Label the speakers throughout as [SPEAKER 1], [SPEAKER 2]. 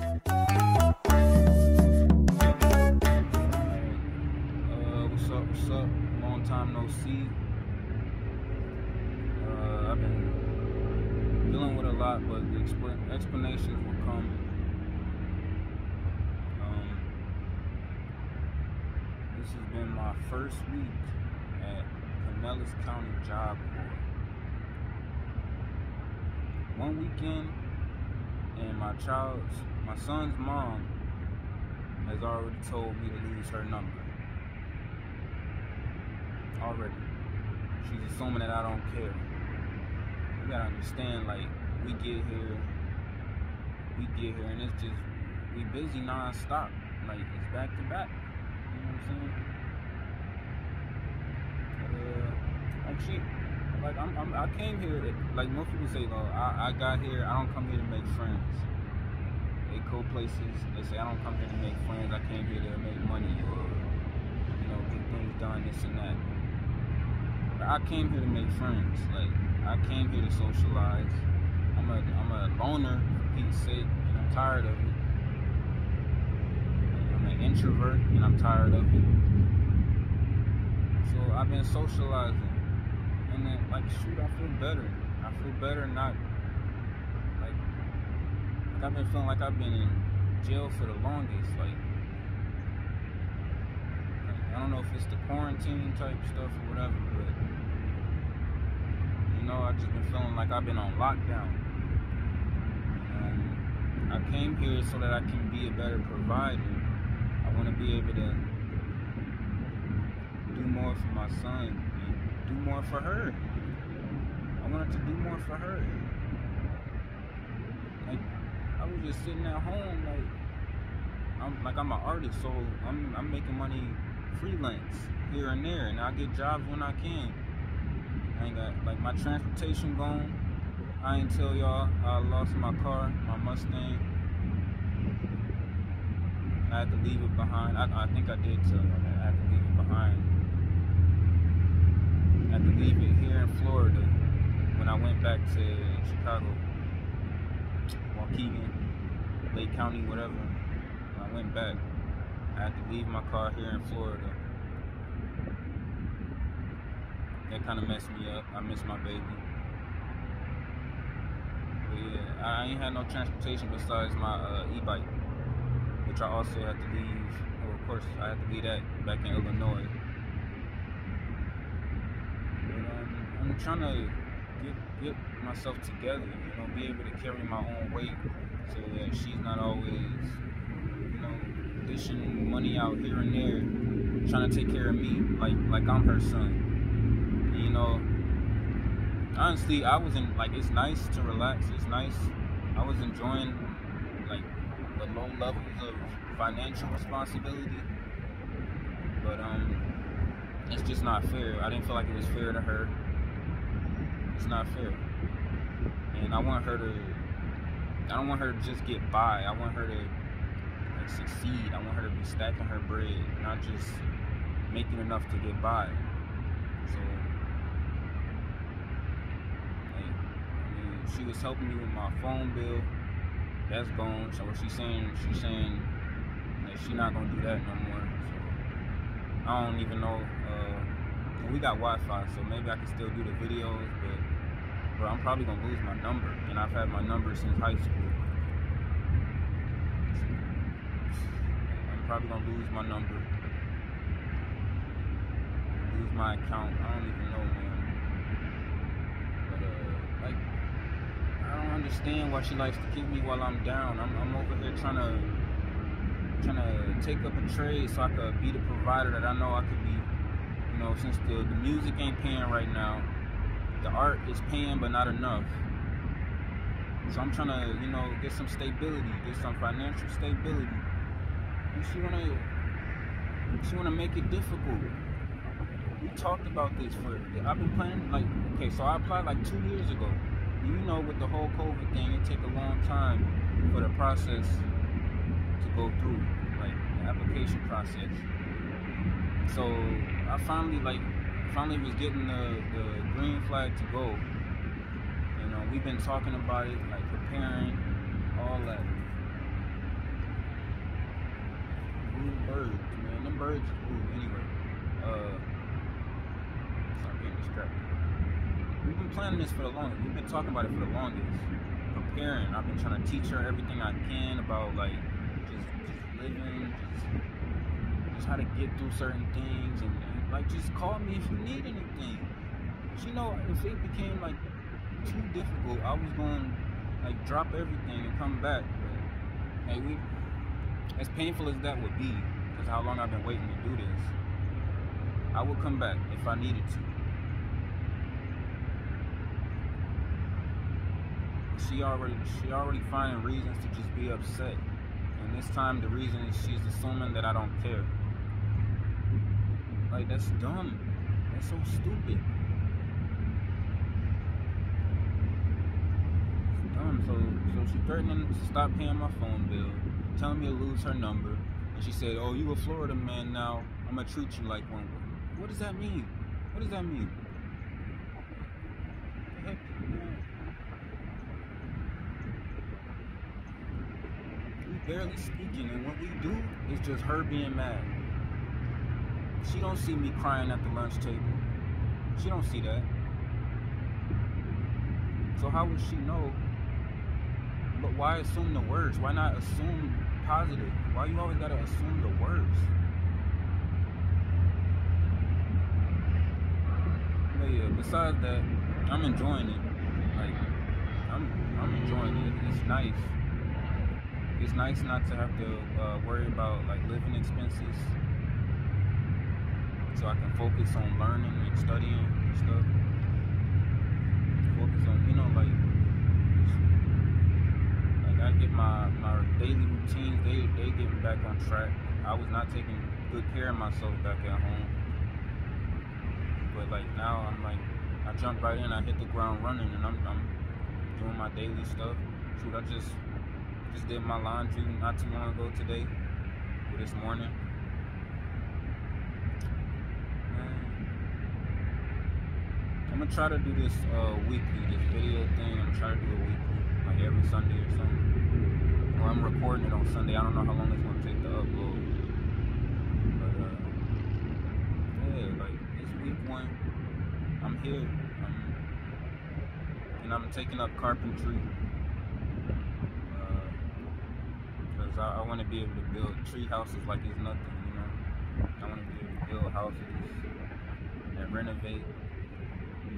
[SPEAKER 1] Uh, what's up? What's up? Long time no see. Uh, I've been dealing with a lot, but explanations will come. Um, this has been my first week at Pinellas County Job Corps. One weekend, and my child's, my son's mom has already told me to lose her number. Already. She's assuming that I don't care. You gotta understand, like, we get here, we get here, and it's just, we busy non-stop. Like, it's back to back. You know what I'm saying? Uh, like, she, like, I'm, I'm, I came here, like, most people say, oh, I, I got here, I don't come here to make friends they go places. They say I don't come here to make friends. I came here to make money or you know get things done, this and that. But I came here to make friends. Like I came here to socialize. I'm a I'm a loner for Pete's sake, and I'm tired of it. I'm an introvert, and I'm tired of it. So I've been socializing, and then like shoot, I feel better. I feel better not like I've been feeling like I've been in jail for the longest. Like, like, I don't know if it's the quarantine type stuff or whatever, but you know, I've just been feeling like I've been on lockdown. And I came here so that I can be a better provider. I want to be able to do more for my son and do more for her. I wanted to do more for her. Like, I was just sitting at home, like I'm like I'm an artist, so I'm I'm making money freelance here and there, and I get jobs when I can. I ain't got like my transportation gone. I ain't tell y'all I lost my car, my Mustang. I had to leave it behind. I, I think I did tell y'all that I had to leave it behind. I had to leave it here in Florida when I went back to Chicago. Waukegan, Lake County, whatever. I went back. I had to leave my car here in Florida. That kind of messed me up. I miss my baby. But yeah, I ain't had no transportation besides my uh, e-bike, which I also had to leave. Well, of course, I had to leave that back in Illinois. But um, I'm trying to get get myself together, you know, be able to carry my own weight so that she's not always, you know, dishing money out here and there, trying to take care of me like like I'm her son. You know, honestly, I wasn't like it's nice to relax. It's nice. I was enjoying like the low levels of financial responsibility, but um, it's just not fair. I didn't feel like it was fair to her. It's not fair. And I want her to I don't want her to just get by. I want her to like succeed. I want her to be stacking her bread, not just making enough to get by. So like, I mean, she was helping me with my phone bill. That's gone. So what she's saying, she's saying that she's not gonna do that no more. So I don't even know. Uh, we got Wi-Fi, so maybe I can still do the videos, but I'm probably gonna lose my number, and I've had my number since high school. I'm probably gonna lose my number, lose my account. I don't even know, man. But uh, like, I don't understand why she likes to keep me while I'm down. I'm, I'm over here trying to trying to take up a trade so I could be the provider that I know I could be. You know, since the, the music ain't paying right now, the art is paying but not enough. So I'm trying to, you know, get some stability, get some financial stability. And she wanna she wanna make it difficult. We talked about this for I've been planning like okay, so I applied like two years ago. You know with the whole COVID thing, it take a long time for the process to go through, like the application process. So I finally like finally was getting the, the green flag to go. You know, we've been talking about it, like preparing, all that. blue birds, man. Them birds is blue anyway. Uh, so I'm getting distracted. We've been planning this for the longest. We've been talking about it for the longest. Preparing. I've been trying to teach her everything I can about like just just living, just just how to get through certain things, and, and like just call me if you need anything. You know if it became like too difficult, I was going to like drop everything and come back. But hey, we as painful as that would be, because how long I've been waiting to do this, I would come back if I needed to. She already she already finding reasons to just be upset. And this time the reason is she's assuming that I don't care. Like that's dumb. That's so stupid. It's dumb. So so she threatening to stop paying my phone bill, telling me to lose her number. And she said, Oh, you a Florida man now. I'm gonna treat you like one. What does that mean? What does that mean? Barely speaking, and what we do is just her being mad. She don't see me crying at the lunch table. She don't see that. So how would she know? But why assume the worst? Why not assume positive? Why you always gotta assume the worst? But yeah, besides that, I'm enjoying it. Like I'm I'm enjoying it. It's nice. It's nice not to have to uh, worry about like living expenses so I can focus on learning and studying and stuff. Focus on, you know, like, like I get my my daily routines. They they getting back on track. I was not taking good care of myself back at home, but like now I'm like, I jump right in. I hit the ground running, and I'm I'm doing my daily stuff. Shoot, I just just did my laundry not too long ago today, or this morning. I'm gonna try to do this uh, weekly, this video thing. I'm to try to do it weekly, like every Sunday or something. Or I'm recording it on Sunday. I don't know how long it's gonna take to upload. But uh, yeah, like it's week one. I'm here, I'm, and I'm taking up carpentry because I, I want to be able to build tree houses like it's nothing. You know, I want to be able to build houses and renovate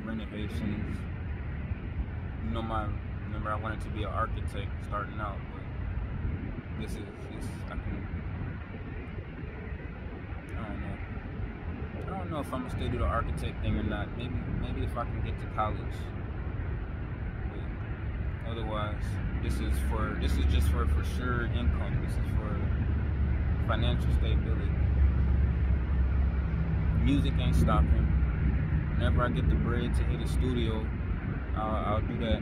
[SPEAKER 1] renovations. You know, my remember I wanted to be an architect starting out, but this is this I can. I don't know. I don't know if I'm gonna still do the architect thing or not. Maybe maybe if I can get to college. But otherwise, this is for this is just for for sure income. This is for financial stability. Music ain't stopping whenever I get the bread to hit a studio, I'll, I'll do that.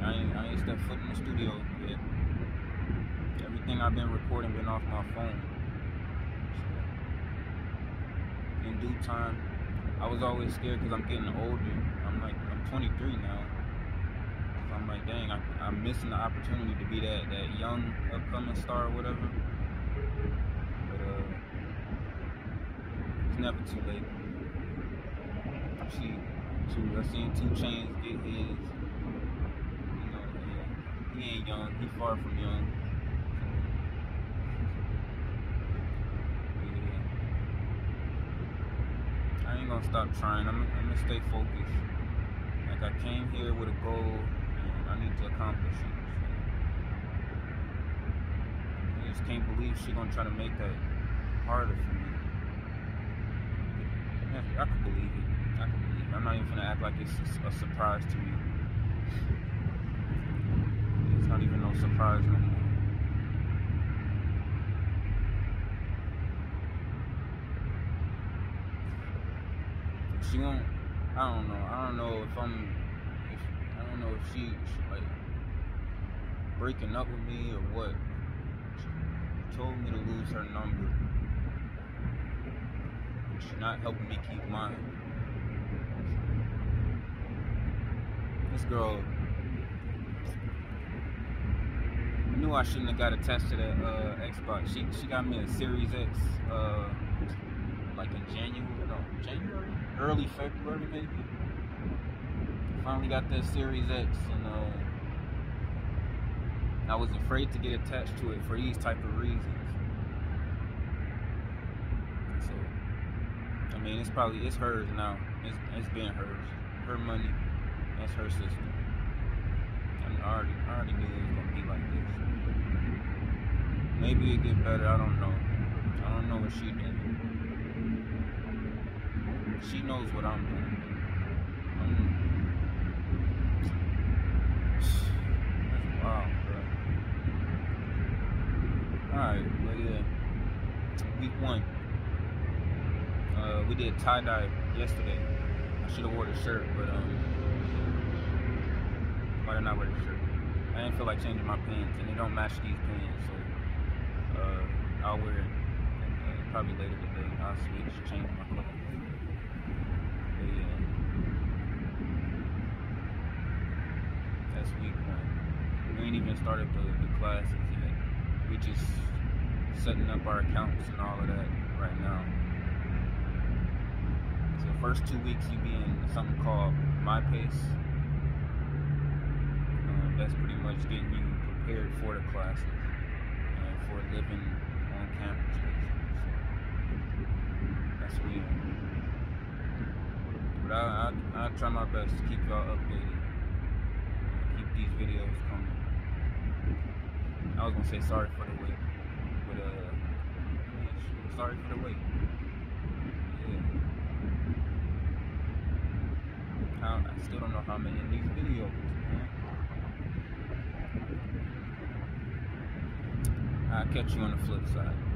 [SPEAKER 1] I ain't, I ain't stepped foot in the studio yet. Everything I've been recording been off my phone. So, in due time, I was always scared because I'm getting older. I'm like, I'm 23 now. So I'm like, dang, I, I'm missing the opportunity to be that, that young upcoming star or whatever. But uh, it's never too late. She, she, I seen 2 Chainz get his. You know, yeah, he ain't young. He far from young. Yeah. I ain't gonna stop trying. I'm, I'm gonna stay focused. Like I came here with a goal, and I need to accomplish it. So. I just can't believe she gonna try to make that harder for me. I could believe it. I can believe it. I'm not even gonna act like it's a surprise to me. It's not even no surprise no more. She won't. I don't know. I don't know if I'm. If I don't know if she, she like breaking up with me or what. She told me to lose her number. She's not helping me keep mine. This girl, I knew I shouldn't have got attached to that uh, Xbox. She she got me a Series X, uh, like in January, no, January, early February maybe. Finally got that Series X, and uh, I was afraid to get attached to it for these type of reasons. So, I mean, it's probably it's hers now. It's it's been hers, her money. That's her system. I already, I already knew it was gonna be like this. Maybe it get better. I don't know. I don't know what she did. She knows what I'm doing. I'm, that's wild, bro. Alright, well yeah. Week one. Uh, we did tie dye yesterday. I should have wore the shirt, but um, did I not wear the shirt? I didn't feel like changing my pants, and they don't match these pants, so uh, I'll wear it uh, probably later today. I'll switch, change my clothes. But week. We ain't even started the, the classes yet. We just setting up our accounts and all of that right now. So the first two weeks you be in something called My Pace that's pretty much getting you prepared for the classes and for living on campus, basically. So that's what we But I, I, I try my best to keep y'all updated. keep these videos coming. I was gonna say sorry for the wait, but uh, sorry for the wait. Yeah. I, I still don't know how many of these videos, man. I'll catch you on the flip side.